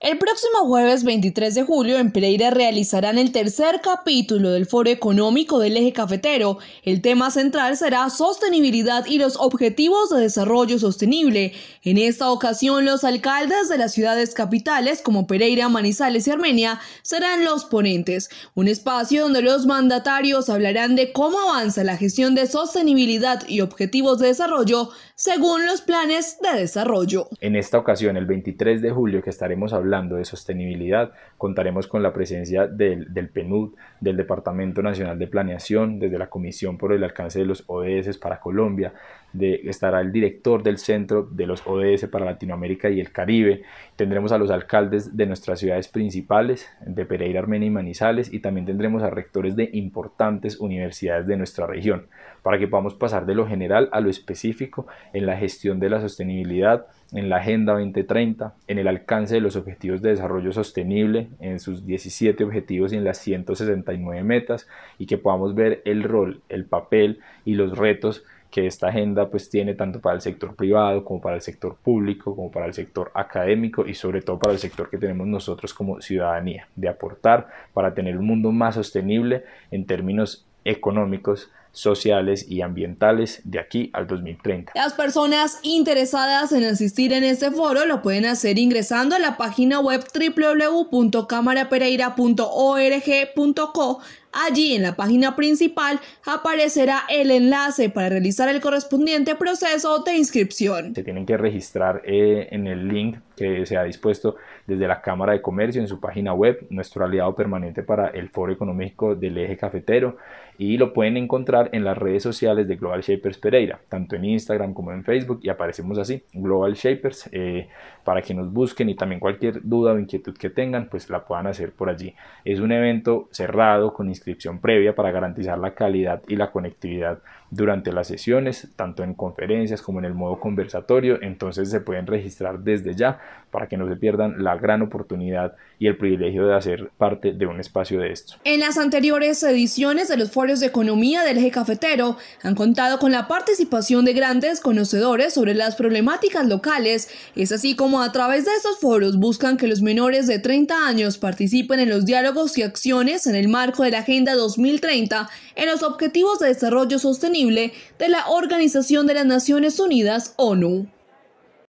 El próximo jueves 23 de julio en Pereira realizarán el tercer capítulo del Foro Económico del Eje Cafetero. El tema central será sostenibilidad y los objetivos de desarrollo sostenible. En esta ocasión los alcaldes de las ciudades capitales como Pereira, Manizales y Armenia serán los ponentes. Un espacio donde los mandatarios hablarán de cómo avanza la gestión de sostenibilidad y objetivos de desarrollo según los planes de desarrollo. En esta ocasión, el 23 de julio que estaremos hablando hablando de sostenibilidad, contaremos con la presencia del, del, PNUD, del Departamento Nacional de Planeación, desde la Comisión por el Alcance de los ODS para Colombia, de, estará el director del Centro de los ODS para Latinoamérica y el Caribe, tendremos a los alcaldes de nuestras ciudades principales, de Pereira, Armenia y Manizales, y también tendremos a rectores de importantes universidades de nuestra región, para que podamos pasar de lo general a lo específico en la gestión de la sostenibilidad, en la Agenda 2030, en el alcance de los objetivos de desarrollo sostenible, en sus 17 objetivos y en las 169 metas, y que podamos ver el rol, el papel y los retos que esta agenda pues tiene tanto para el sector privado como para el sector público, como para el sector académico y sobre todo para el sector que tenemos nosotros como ciudadanía, de aportar para tener un mundo más sostenible en términos económicos, sociales y ambientales de aquí al 2030. Las personas interesadas en asistir en este foro lo pueden hacer ingresando a la página web www.camarapereira.org.co Allí en la página principal aparecerá el enlace para realizar el correspondiente proceso de inscripción. Se tienen que registrar eh, en el link que se ha dispuesto desde la Cámara de Comercio en su página web, nuestro aliado permanente para el Foro Económico del Eje Cafetero, y lo pueden encontrar en las redes sociales de Global Shapers Pereira, tanto en Instagram como en Facebook, y aparecemos así, Global Shapers, eh, para que nos busquen y también cualquier duda o inquietud que tengan, pues la puedan hacer por allí. Es un evento cerrado con inscripción previa para garantizar la calidad y la conectividad durante las sesiones, tanto en conferencias como en el modo conversatorio, entonces se pueden registrar desde ya para que no se pierdan la gran oportunidad y el privilegio de hacer parte de un espacio de esto. En las anteriores ediciones de los foros de economía del cafetero han contado con la participación de grandes conocedores sobre las problemáticas locales, es así como a través de estos foros buscan que los menores de 30 años participen en los diálogos y acciones en el marco de la Agenda 2030 en los Objetivos de Desarrollo Sostenible de la Organización de las Naciones Unidas, ONU.